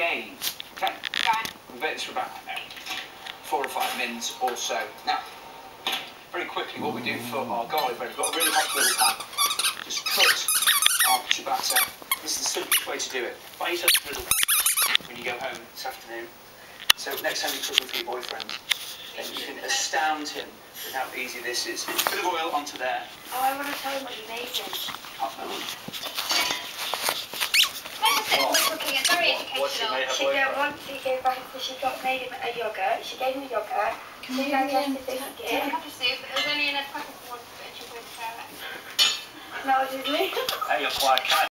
Okay? This for about four or five minutes or so. Now, very quickly, what we do for our garlic bread, we've got a really hot little pan. Just cut our ciabatta. This is the simplest way to do it. Buy yourself a little when you go home this afternoon. So next time you're cooking for your boyfriend, then you can astound him with how easy this is. A bit of oil onto there. Oh, I want to tell him what you made him. Hot milk. That's it. What? cooking. It's very What's she educational. made her She did boyfriend? once. She gave back. She got made him a yogurt. She gave him a yogurt. She digested biscuit. a cup of soup. It was only in a packet of water, but she would share it. That was his name. Hey, you're quiet cat.